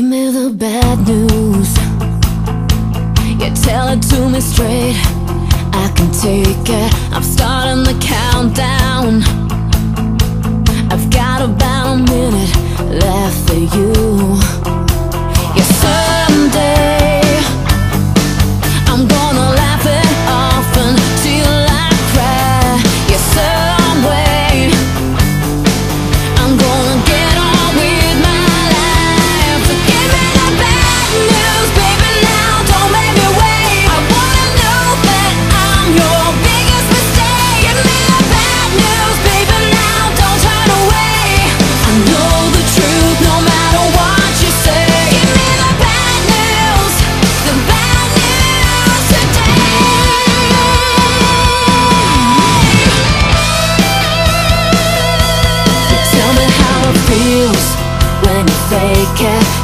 Give me the bad news. You tell it to me straight. I can take it. I'm starting the countdown. I've got about a minute left for you.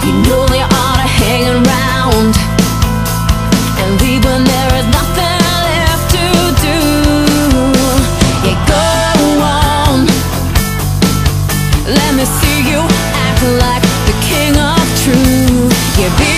You know they ought to hang And leave when there is nothing left to do. Yeah, go on. Let me see you act like the king of truth. Yeah,